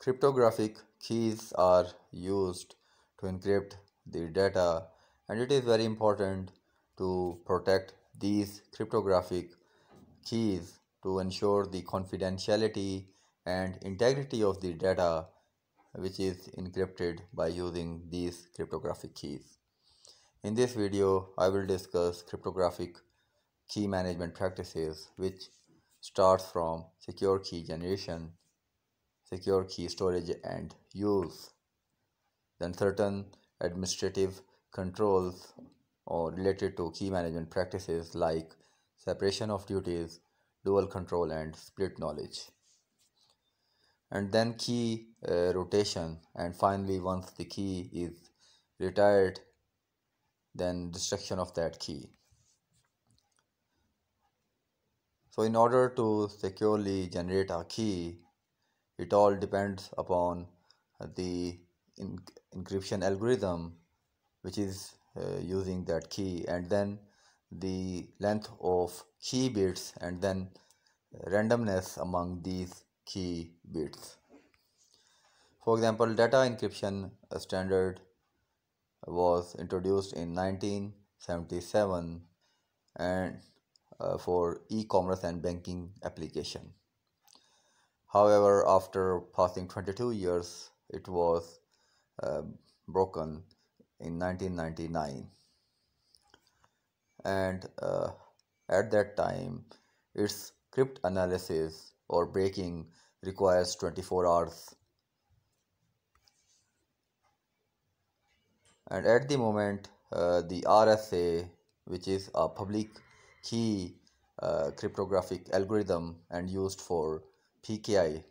Cryptographic keys are used to encrypt the data and it is very important to protect these cryptographic keys to ensure the confidentiality and integrity of the data which is encrypted by using these cryptographic keys. In this video, I will discuss cryptographic key management practices which starts from secure key generation secure key storage and use. Then certain administrative controls or related to key management practices like separation of duties, dual control and split knowledge. And then key uh, rotation and finally once the key is retired then destruction of that key. So in order to securely generate a key it all depends upon the encryption algorithm which is uh, using that key and then the length of key bits and then randomness among these key bits. For example data encryption standard was introduced in 1977 and uh, for e-commerce and banking application However, after passing 22 years, it was uh, broken in 1999. And uh, at that time, its cryptanalysis or breaking requires 24 hours. And at the moment, uh, the RSA, which is a public key uh, cryptographic algorithm and used for PKI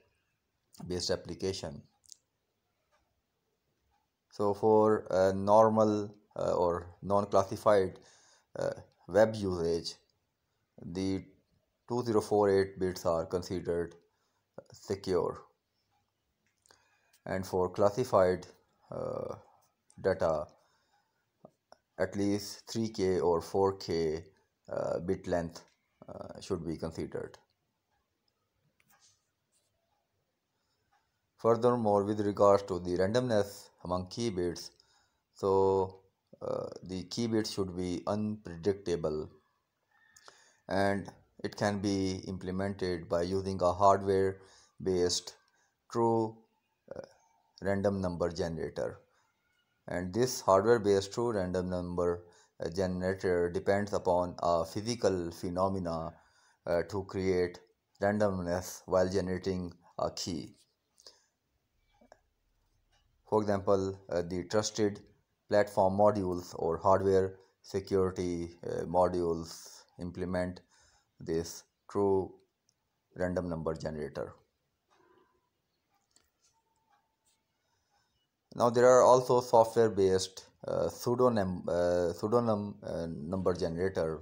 based application. So for a normal uh, or non-classified uh, web usage, the 2048 bits are considered secure. And for classified uh, data, at least 3K or 4K uh, bit length uh, should be considered. Furthermore, with regards to the randomness among key bits, so uh, the key bits should be unpredictable. And it can be implemented by using a hardware based true uh, random number generator. And this hardware based true random number uh, generator depends upon a physical phenomena uh, to create randomness while generating a key for example, uh, the trusted platform modules or hardware security uh, modules implement this true random number generator. Now there are also software based uh, pseudonym, uh, pseudonym uh, number generator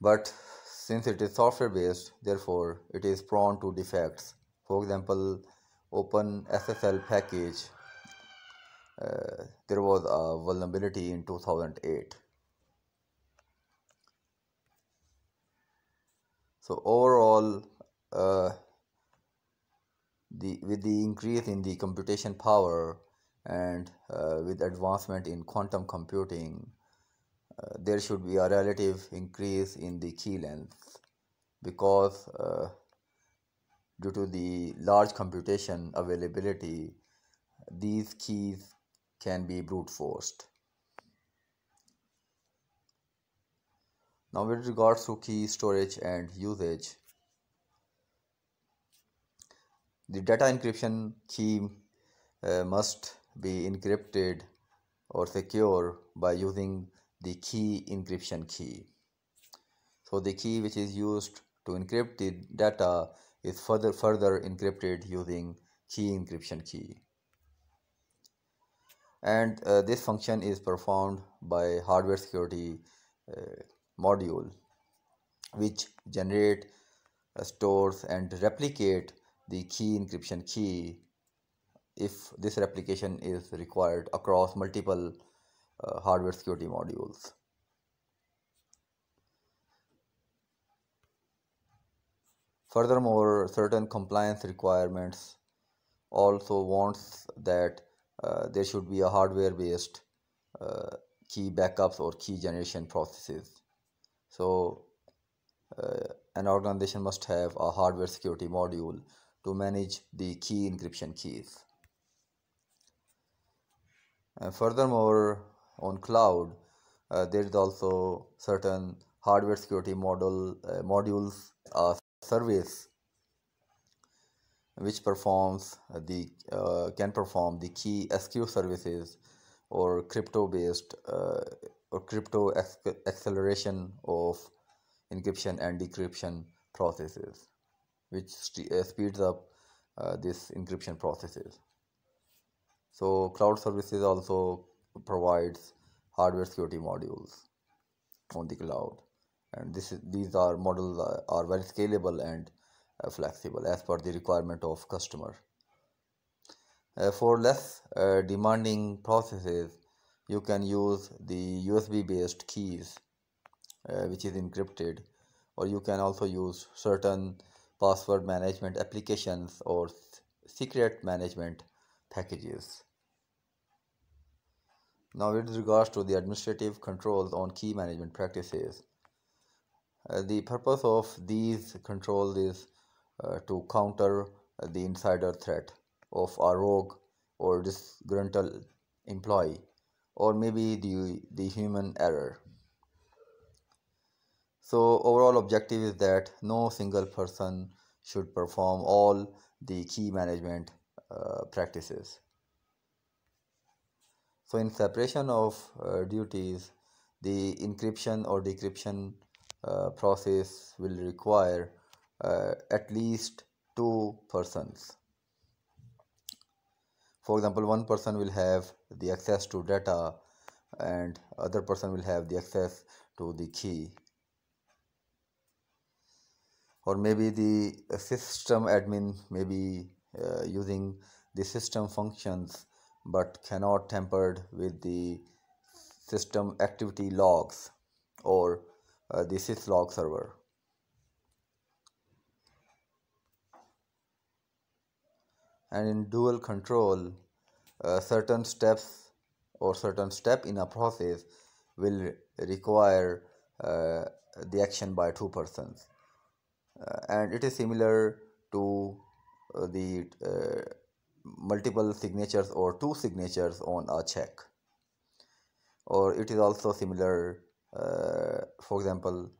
but since it is software based therefore it is prone to defects. For example, OpenSSL package, uh, there was a vulnerability in 2008. So overall, uh, the with the increase in the computation power and uh, with advancement in quantum computing, uh, there should be a relative increase in the key length because uh, due to the large computation availability these keys can be brute forced. Now with regards to key storage and usage the data encryption key uh, must be encrypted or secure by using the key encryption key. So the key which is used to encrypt the data is further further encrypted using key encryption key. And uh, this function is performed by hardware security uh, module which generate uh, stores and replicate the key encryption key if this replication is required across multiple uh, hardware security modules Furthermore, certain compliance requirements also wants that uh, there should be a hardware based uh, key backups or key generation processes. So uh, an organization must have a hardware security module to manage the key encryption keys. And furthermore, on cloud, uh, there is also certain hardware security model uh, modules, a service which performs the uh, can perform the key escrow services or crypto based uh, or crypto acceleration of encryption and decryption processes which uh, speeds up uh, this encryption processes. So cloud services also provides hardware security modules on the cloud and this is, these are models are, very scalable and uh, flexible as per the requirement of customer. Uh, for less uh, demanding processes you can use the usb based keys uh, which is encrypted or you can also use certain password management applications or secret management packages. Now with regards to the administrative controls on key management practices the purpose of these controls is uh, to counter the insider threat of a rogue or disgruntled employee or maybe the, the human error so overall objective is that no single person should perform all the key management uh, practices. So in separation of uh, duties, the encryption or decryption uh, process will require uh, at least two persons. For example, one person will have the access to data and other person will have the access to the key or maybe the uh, system admin may be uh, using the system functions but cannot tampered with the system activity logs or uh, is log server. And in dual control uh, certain steps or certain step in a process will require uh, the action by two persons. Uh, and it is similar to uh, the uh, multiple signatures or two signatures on a check. Or it is also similar for example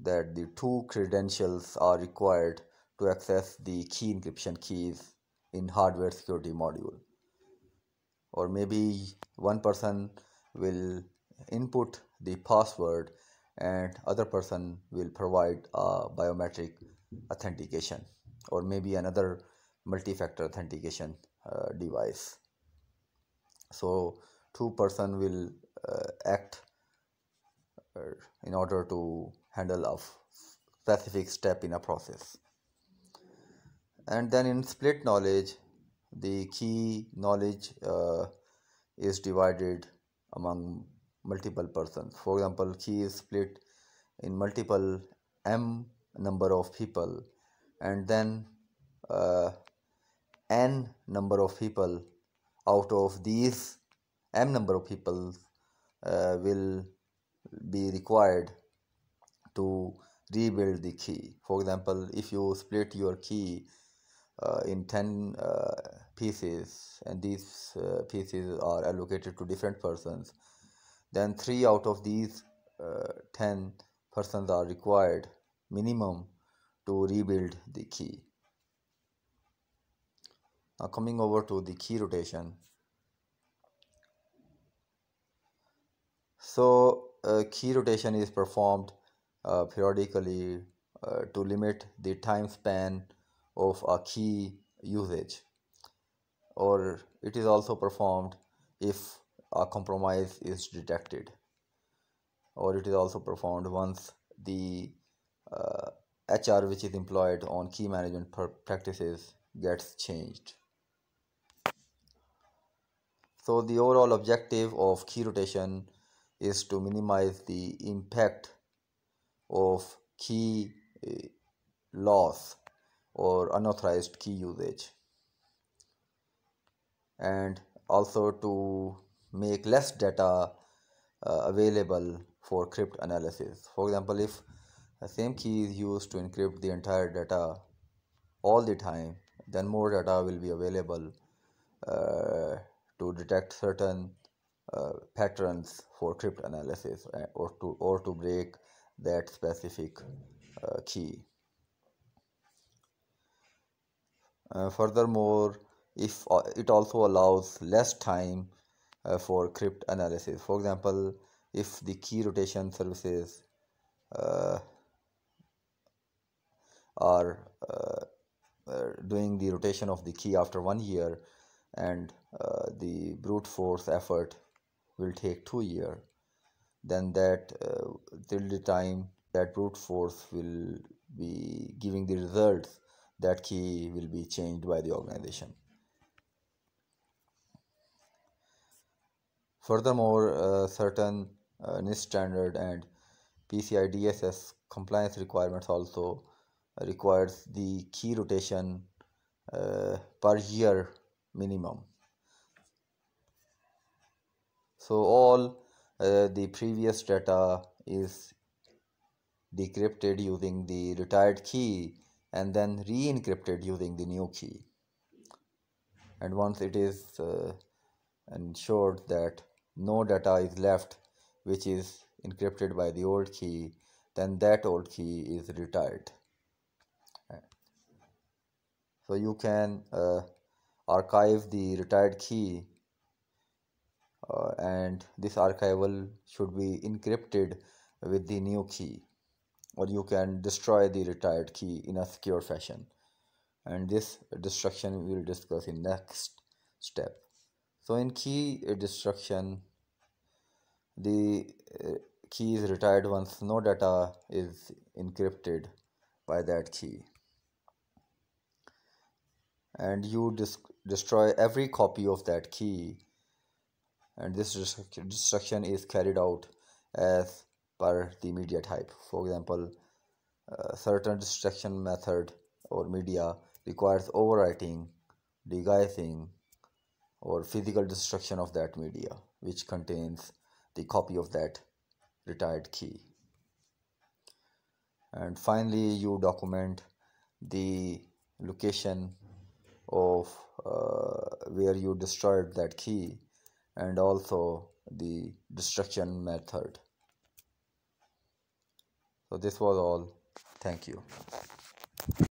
that the two credentials are required to access the key encryption keys in hardware security module. Or maybe one person will input the password and other person will provide a biometric authentication or maybe another multi-factor authentication uh, device. So two person will uh, act uh, in order to handle a specific step in a process. And then in split knowledge the key knowledge uh, is divided among multiple persons. For example key is split in multiple m number of people and then uh, n number of people. Out of these m number of people uh, will be required to rebuild the key. For example if you split your key uh, in 10 uh, pieces and these uh, pieces are allocated to different persons then 3 out of these uh, 10 persons are required minimum to rebuild the key. Now coming over to the key rotation. So key rotation is performed uh, periodically uh, to limit the time span of a key usage or it is also performed if a compromise is detected or it is also performed once the uh, HR which is employed on key management practices gets changed. So the overall objective of key rotation is to minimize the impact of key uh, loss or unauthorized key usage and also to make less data uh, available for cryptanalysis. For example, if the same key is used to encrypt the entire data all the time, then more data will be available uh, to detect certain uh, patterns for cryptanalysis uh, or to or to break that specific uh, key. Uh, furthermore, if uh, it also allows less time for cryptanalysis. For example, if the key rotation services are doing the rotation of the key after one year and the brute force effort will take two years then that till the time that brute force will be giving the results that key will be changed by the organization Furthermore, uh, certain uh, NIST standard and PCI DSS compliance requirements also requires the key rotation uh, per year minimum. So all uh, the previous data is decrypted using the retired key and then re-encrypted using the new key. And once it is uh, ensured that no data is left which is encrypted by the old key then that old key is retired so you can uh, archive the retired key and this archival should be encrypted with the new key or you can destroy the retired key in a secure fashion. And this destruction we will discuss in next step. So in key destruction the uh, key is retired once no data is encrypted by that key. And you destroy every copy of that key and this destruction is carried out as per the media type. For example a certain destruction method or media requires overwriting degaussing or physical destruction of that media which contains the copy of that retired key. And finally you document the location of uh, where you destroyed that key and also the destruction method. So this was all. Thank you